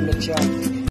time to charge.